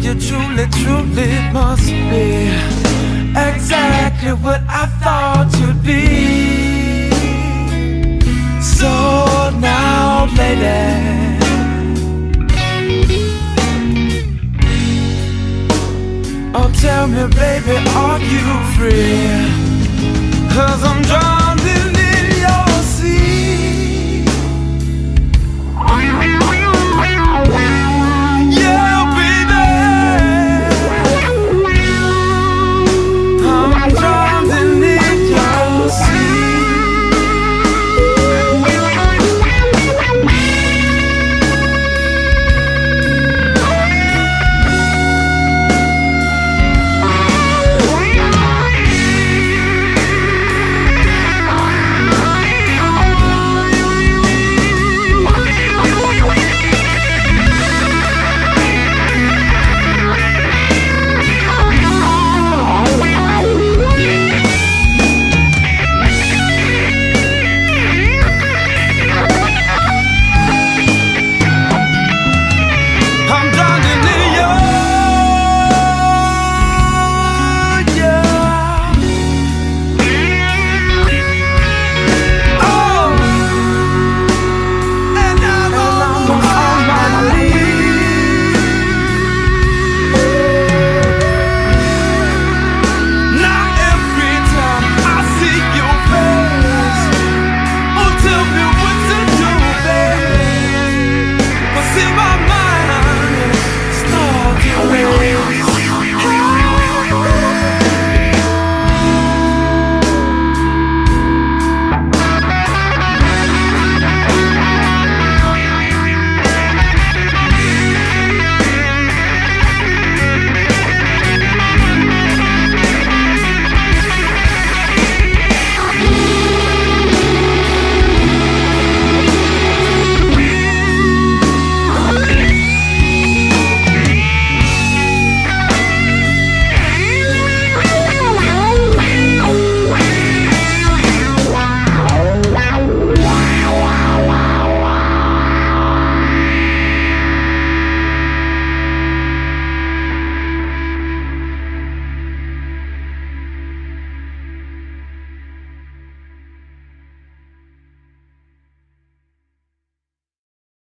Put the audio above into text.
You truly, truly must be exactly what I thought you'd be. So now, lady. Oh, tell me, baby, are you free?